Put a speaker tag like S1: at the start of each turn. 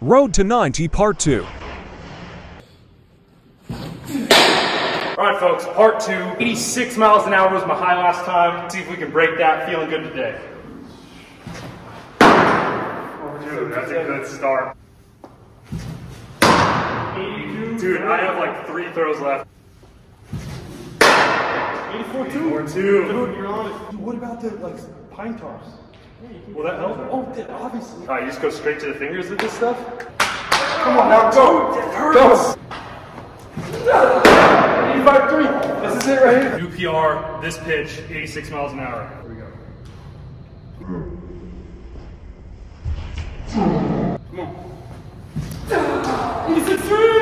S1: Road to 90 Part 2.
S2: All right, folks, part two. 86 miles an hour was my high last time. Let's see if we can break that. Feeling good today. Dude, that's a good start. Dude, I have like three throws left.
S3: 84 2.
S2: Or two.
S3: Dude, you're on it. Dude, what about the like pine tops?
S2: Will that help?
S3: Oh, yeah, obviously.
S2: All right, you just go straight to the fingers with this stuff?
S3: Come on now, go. Go. 85 3. This is it right here.
S2: New PR, this pitch, 86 miles an hour. Here we go. Come on. 86 3!